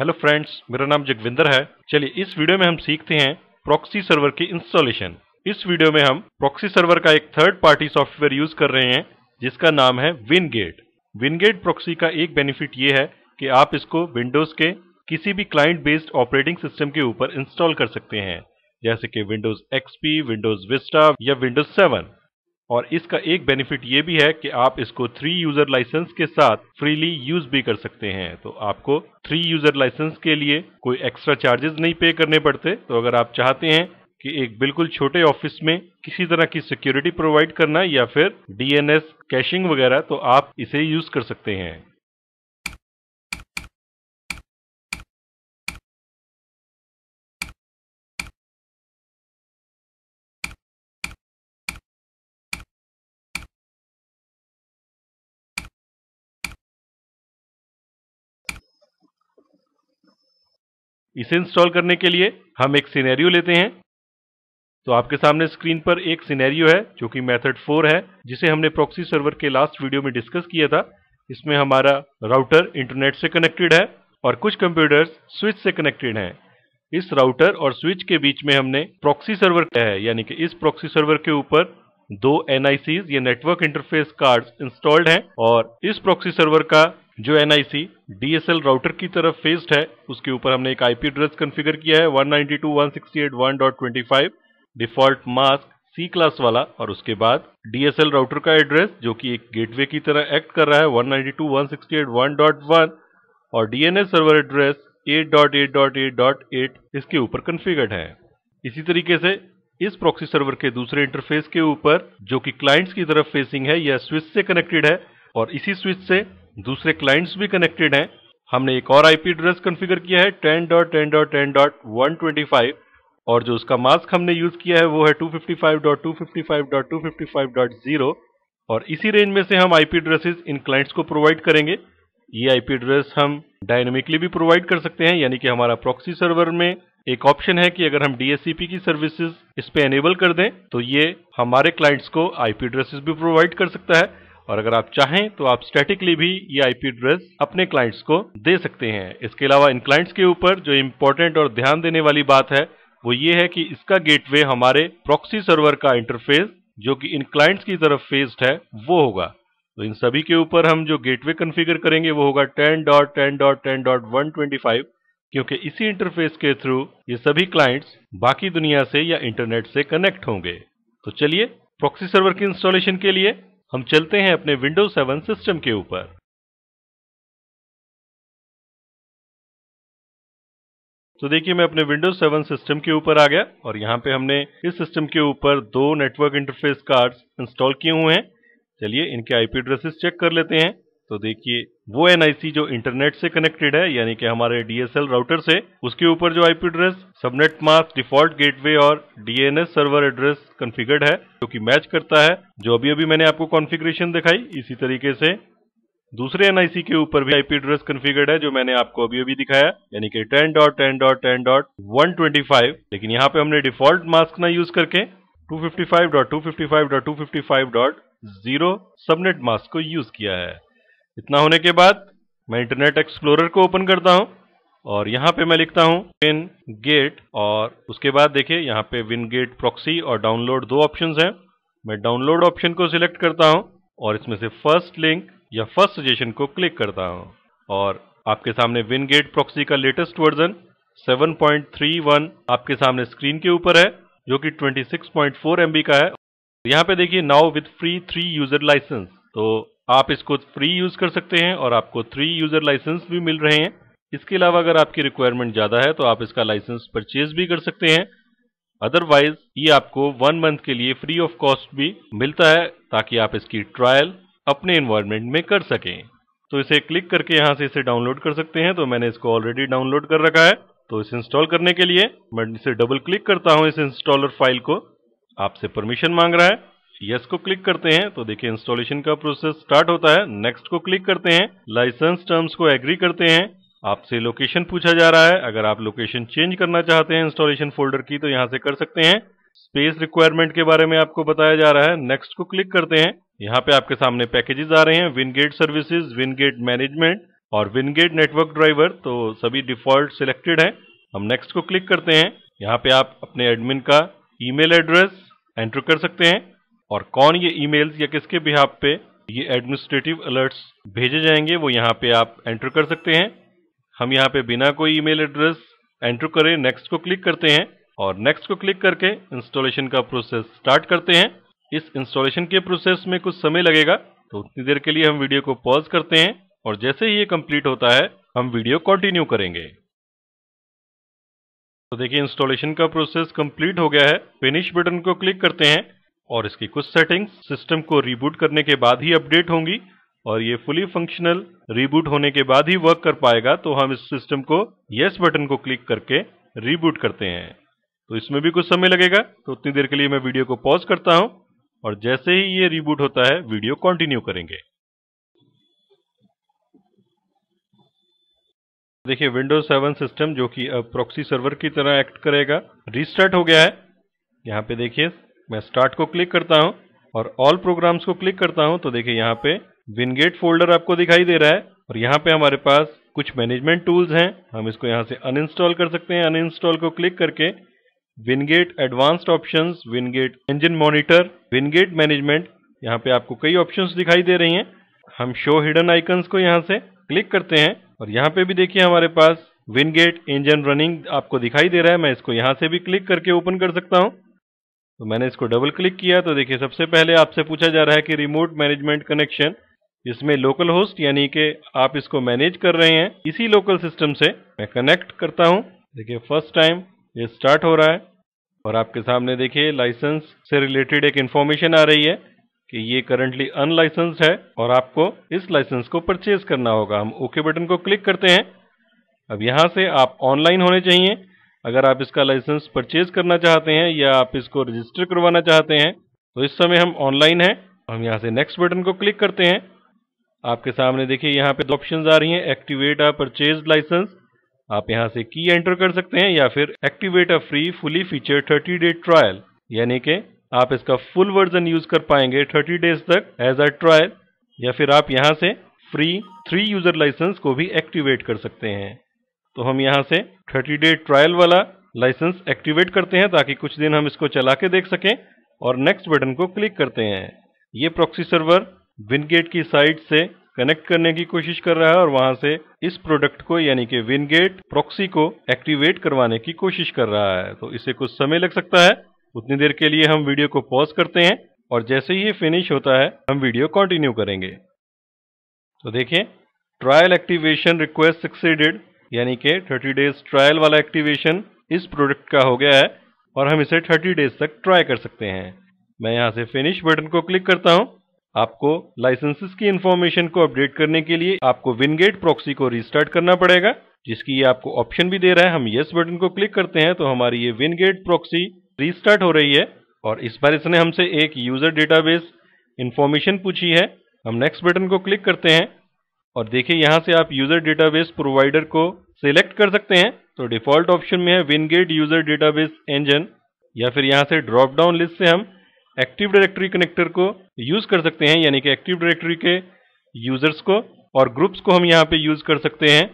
Hello friends मेरा नाम जगविंदर है। चलिए, इस वीडियो में हम सीखते हैं प्रॉक्सी सर्वर की इंस्टॉलेशन इस वीडियो में हम प्रॉक्सी सर्वर का एक थर्ड पार्टी सॉफ्टवेयर यूज़ कर रहे हैं, जिसका नाम है विनगेट विनगेट प्रॉक्सी का एक बेनिफिट ये है कि आप इसको विंडोज़ के किसी भी क्लाइंट बेस्ड ऑपरेटिंग सिस्टम के ऊपर इंस्टॉल कर सकते हैं, जैसे कि विंडोज़ एक्सपी विंडोज़ विस्टा या विंडोज़ 7 और इसका एक बेनिफिट ये भी है कि आप इसको थ्री यूज़र लाइसेंस के साथ फ्रीली यूज़ भी कर सकते हैं। तो आपको थ्री यूज़र लाइसेंस के लिए कोई एक्स्ट्रा चार्जेस नहीं पे करने पड़ते। तो अगर आप चाहते हैं कि एक बिल्कुल छोटे ऑफ़िस में किसी तरह की सिक्योरिटी प्रोवाइड करना या फिर डीएनएस कैशिंग वगैरह तो आप इसे यूज़ कर सकते हैं। इसे इंस्टॉल करने के लिए हम एक सिनेरियो लेते हैं। तो आपके सामने स्क्रीन पर एक सिनेरियो है, जो कि मेथड 4 है, जिसे हमने प्रॉक्सी सर्वर के लास्ट वीडियो में डिस्कस किया था। इसमें हमारा राउटर इंटरनेट से कनेक्टेड है और कुछ कंप्यूटर्स स्विच से कनेक्टेड हैं। इस राउटर और स्विच के बीच में हमने प्रॉक्सी सर्वर किया है, यानी कि इस प्रॉक्सी सर्वर के ऊपर दो एनआईसीज या नेटवर्क इंटरफेस कार्ड्स इंस्टॉल्ड हैं और इस प्रॉक्सी सर्वर का जो एनआईसी डीएसएल राउटर की तरफ़ फेस्ड है, उसके ऊपर हमने एक आईपी एड्रेस कॉन्फ़िगर किया है 192.168.1.25 डिफ़ॉल्ट मास्क सी क्लास वाला, और उसके बाद डीएसएल राउटर का एड्रेस जो कि एक गेटवे की तरह एक्ट कर रहा है 192.168.1.1 और डीएनएस सर्वर एड्रेस 8.8.8.8 इसके ऊपर कॉन्फ़िगर्ड है। इसी तरीके से इस प्रॉक्सी सर्वर के दूसरे इंटरफेस के ऊपर, जो कि क्लाइंट्स की तरफ़ फेसिंग है, यह स्विच से कनेक्टेड है, और इसी स्विच से दूसरे क्लाइंट्स भी कनेक्टेड हैं। हमने एक और आईपी एड्रेस कॉन्फ़िगर किया है 10.10.10.125 और जो उसका मास्क हमने यूज़ किया है, वो है 255.255.255.0 और इसी रेंज में से हम आईपी एड्रेसेस इन क्लाइंट्स को प्रोवाइड करेंगे। ये आईपी एड्रेस हम डायनेमिकली भी प्रोवाइड कर सकते हैं, यानी कि हमारा प्रॉक्सी सर्वर में एक ऑप्शन है कि अगर हम डीएससीपी की सर्विसेज़ इस पे एनेबल कर दें तो ये हमारे क्लाइंट्स को आईपी एड्रेसेस भी प्रोवाइड कर सकता है। और अगर आप चाहें तो आप स्टैटिकली भी ये आईपी एड्रेस अपने क्लाइंट्स को दे सकते हैं। इसके अलावा इन क्लाइंट्स के ऊपर जो इम्पोर्टेंट और ध्यान देने वाली बात है, वो ये है कि इसका गेटवे हमारे प्रॉक्सी सर्वर का इंटरफेस जो कि इन क्लाइंट्स की तरफ़ फेस्ड है, वो होगा। तो इन सभी के ऊपर हम जो गेटवे कॉन्फ़िगर करेंगे, वो होगा 10.10.10.125 क्योंकि इसी इंटरफेस के थ्रू ये सभी क्लाइंट्स बाकी दुनिया से या इंटरनेट से कनेक्ट होंगे। तो चलिए प्रॉक्सी सर्वर की इंस्टॉलेशन के लिए हम चलते हैं अपने विंडोज़ 7 सिस्टम के ऊपर। तो देखिए, मैं अपने विंडोज़ 7 सिस्टम के ऊपर आ गया और यहाँ पे हमने इस सिस्टम के ऊपर दो नेटवर्क इंटरफेस कार्ड्स इंस्टॉल किए हुए हैं। चलिए, इनके आईपी एड्रेसेस चेक कर लेते हैं। तो देखिए, वो एनआईसी जो इंटरनेट से कनेक्टेड है, यानी कि हमारे डीएसएल राउटर से, उसके ऊपर जो IP address subnet mask default gateway और डीएनएस सर्वर एड्रेस कॉन्फ़िगर्ड है, जो कि मैच करता है, जो अभी अभी मैंने आपको कॉन्फ़िगरेशन दिखाई, इसी तरीके से। दूसरे एनआईसी के ऊपर भी आईपी एड्रेस कॉन्फ़िगर्ड है, जो मैंने आपको अभी अभी दिखाया, यानी कि 10.10.10.125 लेकिन यहाँ पे हमने डिफ़ॉल्ट मास्क ना यूज़ करके 255.255.255.0 सबनेट मास्क को यूज़ किया है। इतना होने के बाद मैं इंटरनेट एक्सप्लोरर को ओपन करता हूँ और यहाँ पे मैं लिखता हूँ विन गेट और उसके बाद देखिए यहाँ पे विन गेट प्रॉक्सी और डाउनलोड दो ऑप्शंस हैं। मैं डाउनलोड ऑप्शन को सिलेक्ट करता हूँ और इसमें से फ़र्स्ट लिंक या फ़र्स्ट सजेशन को क्लिक करता हूँ। और आपके सामने विन गेट प्रॉक्सी का लेटेस्ट वर्जन 7.31 आपके सामने स्क्रीन के ऊपर है, जो कि 26.4 एमबी का है। यहाँ पे देखिए now with free three user licence तो आप इसको फ्री यूज़ कर सकते हैं और आपको थ्री यूज़र लाइसेंस भी मिल रहे हैं। इसके अलावा अगर आपकी रिक्वायरमेंट ज़्यादा है तो आप इसका लाइसेंस परचेज भी कर सकते हैं। अदरवाइज़ ये आपको वन मंथ के लिए फ्री ऑफ़ कॉस्ट भी मिलता है, ताकि आप इसकी ट्रायल अपने इन्वायरमेंट में कर सकें। तो इसे क्लिक करके यहाँ से इसे डाउनलोड कर सकते हैं। तो मैंने इसको ऑलरेडी डाउनलोड कर रखा है। तो इसे इंस्टॉल करने के लिए मैं इसे डबल क्लिक करता हूँ इस इंस्टॉलर फ़ाइल को। आपसे परमिशन मांग रहा है। यस को क्लिक करते हैं तो देखिए इंस्टॉलेशन का प्रोसेस स्टार्ट होता है। नेक्स्ट को क्लिक करते हैं लाइसेंस टर्म्स को एग्री करते हैं। आपसे लोकेशन पूछा जा रहा है। अगर आप लोकेशन चेंज करना चाहते हैं इंस्टॉलेशन फोल्डर की तो यहाँ से कर सकते हैं। स्पेस रिक्वायरमेंट के बारे में आपको बताया जा रहा है। नेक्स्ट को क्लिक करते हैं। यहाँ पे आपके सामने पैकेजेस आ रहे हैं। विनगेट सर्विसेज़ विनगेट मैनेजमेंट और विनगेट नेटवर्क ड्राइवर तो सभी डिफ़ॉल्ट सिलेक्टेड है। हम नेक्स्ट को क्लिक करते हैं। यहाँ पे आप अपने एडमिन का ईमेल एड्रेस एंटर कर सकते हैं। और कौन ये ईमेल्स या किसके बिहाफ पे ये एडमिनिस्ट्रेटिव अलर्ट्स भेजे जाएँगे, वो यहाँ पे आप एंटर कर सकते हैं। हम यहाँ पे बिना कोई ईमेल एड्रेस एंटर करें नेक्स्ट को क्लिक करते हैं और नेक्स्ट को क्लिक करके इंस्टॉलेशन का प्रोसेस स्टार्ट करते हैं। इस इंस्टॉलेशन के प्रोसेस में कुछ समय लगेगा तो उतनी देर के लिए हम वीडियो को पॉज करते हैं और जैसे ही ये कंप्लीट होता है, हम वीडियो कंटिन्यू करेंगे। तो देखिए इंस्टॉलेशन का प्रोसेस कंप्लीट हो गया है। फिनिश बटन को क्लिक करते हैं। और इसकी कुछ सेटिंग्स सिस्टम को रिबूट करने के बाद ही अपडेट होंगी और ये फुली फंक्शनल रिबूट होने के बाद ही वर्क कर पाएगा तो हम इस सिस्टम को यस बटन को क्लिक करके रिबूट करते हैं। तो इसमें भी कुछ समय लगेगा तो उतनी देर के लिए मैं वीडियो को पॉज करता हूँ और जैसे ही ये रिबूट होता है वीडियो कंटिन्यू करेंगे। देखिए विंडोज़ 7 सिस्टम जो कि अब प्रॉक्सी सर्वर की तरह एक्ट करेगा रीस्टार्ट हो गया है। यहाँ पे देखिए मैं स्टार्ट को क्लिक करता हूँ और ऑल प्रोग्राम्स को क्लिक करता हूँ तो देखिए यहाँ पे विनगेट फोल्डर आपको दिखाई दे रहा है और यहाँ पे हमारे पास कुछ मैनेजमेंट टूल्स हैं। हम इसको यहाँ से अनइंस्टॉल कर सकते हैं। अनइंस्टॉल को क्लिक करके WinGate advanced options WinGate engine monitor WinGate management यहाँ पे आपको कई ऑप्शंस दिखाई दे रही हैं। हम शो हिडन आइकन्स को यहाँ से क्लिक करते हैं और यहाँ पे भी देखिए हमारे पास विनगेट इंजन रनिंग आपको दिखाई दे रहा है। मैं इसको यहाँ से भी क्लिक करके ओपन कर सकता हूँ। तो मैंने इसको डबल क्लिक किया तो देखिए, सबसे पहले आपसे पूछा जा रहा है कि रिमोट मैनेजमेंट कनेक्शन इसमें लोकल होस्ट यानी कि आप इसको मैनेज कर रहे हैं, इसी लोकल सिस्टम से मैं कनेक्ट करता हूँ। देखिए फ़र्स्ट टाइम ये स्टार्ट हो रहा है और आपके सामने देखिए लाइसेंस से रिलेटेड एक इन्फॉर्मेशन आ रही है कि ये करंटली अनलाइसेंस है और आपको इस लाइसेंस को परचेज करना होगा। हम ओके बटन को क्लिक करते हैं। अब यहाँ से आप ऑनलाइन होने चाहिए। अगर आप इसका लाइसेंस परचेज करना चाहते हैं या आप इसको रजिस्टर करवाना चाहते हैं तो इस समय हम ऑनलाइन हैं। हम यहाँ से नेक्स्ट बटन को क्लिक करते हैं। आपके सामने देखिए, यहाँ पे दो ऑप्शंस आ रही हैं एक्टिवेट अ परचेज लाइसेंस आप यहाँ से की एंटर कर सकते हैं या फिर activate a free fully feature 30 day trial यानी कि आप इसका फुल वर्जन यूज़ कर पाएँगे 30 डेज़ तक एज अ ट्रायल या फिर आप यहाँ से फ्री थ्री यूज़र लाइसेंस को भी एक्टिवेट कर सकते हैं। तो हम यहाँ से 30 डे ट्रायल वाला लाइसेंस एक्टिवेट करते हैं ताकि कुछ दिन हम इसको चला के देख सकें और नेक्स्ट बटन को क्लिक करते हैं। ये प्रॉक्सी सर्वर विनगेट की साइट से कनेक्ट करने की कोशिश कर रहा है और वहाँ से इस प्रोडक्ट को, यानी कि विनगेट प्रॉक्सी को एक्टिवेट करवाने की कोशिश कर रहा है। तो इसे कुछ समय लग सकता है। उतनी देर के लिए हम वीडियो को पॉज करते हैं और जैसे ही ये फिनिश होता है, हम वीडियो कंटिन्यू करेंगे। तो देखिए ट्रायल एक्टिवेशन रिक्वेस्ट सक्सेडेड यानी कि 30 डेज़ ट्रायल वाला एक्टिवेशन इस प्रोडक्ट का हो गया है और हम इसे 30 डेज़ तक ट्राई कर सकते हैं। मैं यहाँ से फिनिश बटन को क्लिक करता हूँ। आपको लाइसेंसेस की इंफॉर्मेशन को अपडेट करने के लिए आपको विनगेट प्रॉक्सी को रिस्टार्ट करना पड़ेगा, जिसकी ये आपको ऑप्शन भी दे रहा है। हम यस बटन को क्लिक करते हैं तो हमारी ये विनगेट प्रॉक्सी रिस्टार्ट हो रही है और इस बार इसने हमसे एक यूज़र डेटाबेस इंफॉर्मेशन पूछी है। हम नेक्स्ट बटन को क्लिक करते हैं। और देखिए यहाँ से आप यूज़र डेटाबेस प्रोवाइडर को सिलेक्ट कर सकते हैं। तो डिफ़ॉल्ट ऑप्शन में है विनगेट यूज़र डेटाबेस इंजन या फिर यहाँ से ड्रॉप डाउन लिस्ट से हम एक्टिव डायरेक्टरी कनेक्टर को यूज़ कर सकते हैं, यानी कि एक्टिव डायरेक्टरी के यूज़र्स को और ग्रुप्स को हम यहाँ पे यूज़ कर सकते हैं।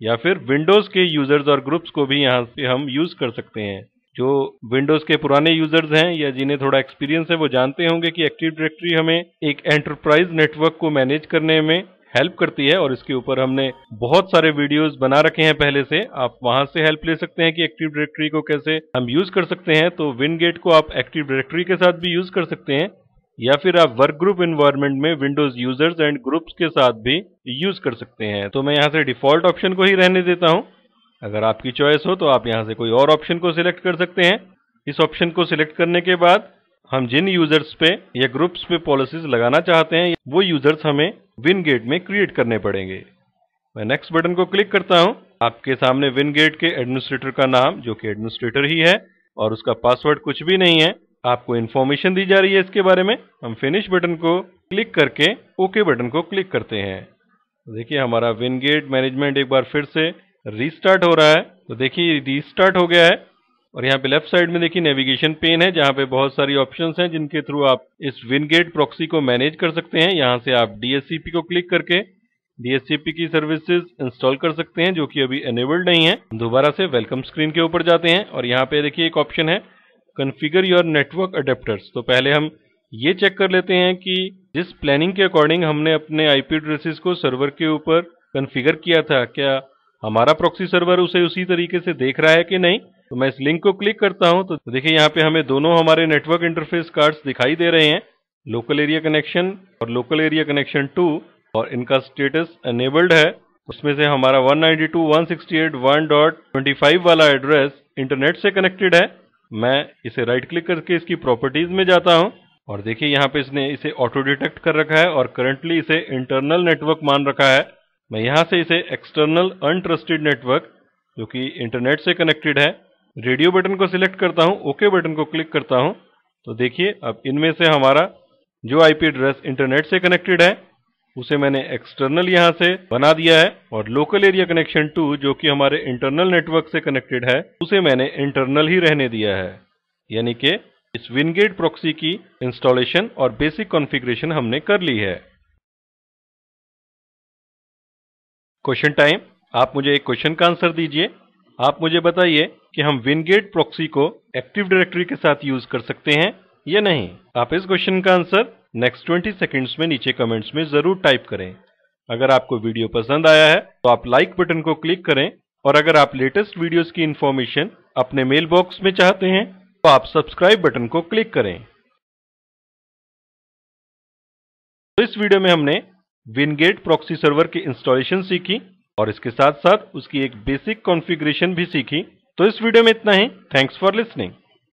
या फिर विंडोज़ के यूज़र्स और ग्रुप्स को भी यहाँ पे हम यूज़ कर सकते हैं। जो विंडोज़ के पुराने यूज़र्स हैं या जिन्हें थोड़ा एक्सपीरियंस है, वो जानते होंगे कि एक्टिव डायरेक्टरी हमें एक एंटरप्राइज नेटवर्क को मैनेज करने में हेल्प करती है और इसके ऊपर हमने बहुत सारे वीडियोस बना रखे हैं पहले से। आप वहाँ से हेल्प ले सकते हैं कि एक्टिव डायरेक्टरी को कैसे हम यूज़ कर सकते हैं। तो विनगेट को आप एक्टिव डायरेक्टरी के साथ भी यूज़ कर सकते हैं। या फिर आप वर्क ग्रुप इन्वायरमेंट में विंडोज़ यूज़र्स एंड ग्रुप्स के साथ भी यूज़ कर सकते हैं। तो मैं यहाँ से डिफ़ॉल्ट ऑप्शन को ही रहने देता हूँ। अगर आपकी चॉइस हो तो आप यहाँ से कोई और ऑप्शन को सिलेक्ट कर सकते हैं। इस ऑप्शन को सिलेक्ट करने के बाद हम जिन यूज़र्स पे या ग्रुप्स पे पॉलिसीज़ लगाना चाहते हैं, वो यूज़र्स हमें विनगेट में क्रिएट करने पड़ेंगे। मैं नेक्स्ट बटन को क्लिक करता हूँ। आपके सामने विनगेट के एडमिनिस्ट्रेटर का नाम, जो कि एडमिनिस्ट्रेटर ही है, और उसका पासवर्ड कुछ भी नहीं है। आपको इन्फॉर्मेशन दी जा रही है इसके बारे में। हम फिनिश बटन को क्लिक करके ओके बटन को क्लिक करते हैं। देखिए, हमारा विनगेट मैनेजमेंट एक बार फिर से रीस्टार्ट हो रहा है। तो देखिए रीस्टार्ट हो गया है। और यहाँ पे लेफ़्ट साइड में देखिए नेविगेशन पेन है, जहाँ पे बहुत सारी ऑप्शंस हैं जिनके थ्रू आप इस विनगेट प्रॉक्सी को मैनेज कर सकते हैं। यहाँ से आप डीएससीपी को क्लिक करके DHCP की सर्विसेज़ इंस्टॉल कर सकते हैं, जो कि अभी एनेबल्ड नहीं है। दोबारा से वेलकम स्क्रीन के ऊपर जाते हैं और यहाँ पे देखिए एक ऑप्शन है कन्फिगर योर नेटवर्क अडेप्टर्स तो पहले हम ये चेक कर लेते हैं कि जिस प्लानिंग के अकॉर्डिंग हमने अपने आईपी एड्रेसेस को सर्वर के ऊपर कन्फिगर किया था, क्या हमारा प्रॉक्सी सर्वर उसे उसी तरीके से देख रहा है कि नहीं? तो मैं इस लिंक को क्लिक करता हूँ तो देखिए यहाँ पे हमें दोनों हमारे नेटवर्क इंटरफेस कार्ड्स दिखाई दे रहे हैं लोकल एरिया कनेक्शन और लोकल एरिया कनेक्शन टू और इनका स्टेटस अनेबल्ड है। उसमें से हमारा 192.168.1.25 वाला एड्रेस इंटरनेट से कनेक्टेड है। मैं इसे राइट क्लिक करके इसकी प्रॉपर्टीज़ में जाता हूँ, और देखिए यहाँ पे इसने इसे ऑटो डिटेक्ट कर रखा है, और करंटली इसे इंटरनल नेटवर्क मान रखा है। मैं यहाँ से इसे एक्सटर्नल अनट्रस्टेड नेटवर्क जो कि इंटरनेट से कनेक्टेड है। रेडियो बटन को सिलेक्ट करता हूँ, ओके बटन को क्लिक करता हूँ तो देखिए, अब इनमें से हमारा जो आईपी एड्रेस इंटरनेट से कनेक्टेड है, उसे मैंने एक्सटर्नल यहाँ से बना दिया है, और लोकल एरिया कनेक्शन टू, जो कि हमारे इंटरनल नेटवर्क से कनेक्टेड है, उसे मैंने इंटरनल ही रहने दिया है। यानी कि इस विनगेट प्रॉक्सी की इंस्टॉलेशन और बेसिक कॉन्फ़िगरेशन हमने कर ली है। क्वेश्चन टाइम आप मुझे एक क्वेश्चन का आंसर दीजिए। आप मुझे बताइए कि हम विनगेट प्रॉक्सी को एक्टिव डायरेक्टरी के साथ यूज़ कर सकते हैं या नहीं? आप इस क्वेश्चन का आंसर नेक्स्ट 20 सेकंड्स में नीचे कमेंट्स में ज़रूर टाइप करें। अगर आपको वीडियो पसंद आया है तो आप लाइक बटन को क्लिक करें और अगर आप लेटेस्ट वीडियोस की इंफॉर्मेशन अपने मेल बॉक्स में चाहते हैं तो आप सब्सक्राइब बटन को क्लिक करें। तो इस वीडियो में हमने विनगेट प्रॉक्सी सर्वर की इंस्टॉलेशन सीखी और इसके साथ साथ उसकी एक बेसिक कॉन्फ़िगरेशन भी सीखी। तो इस वीडियो में इतना ही। Thanks for listening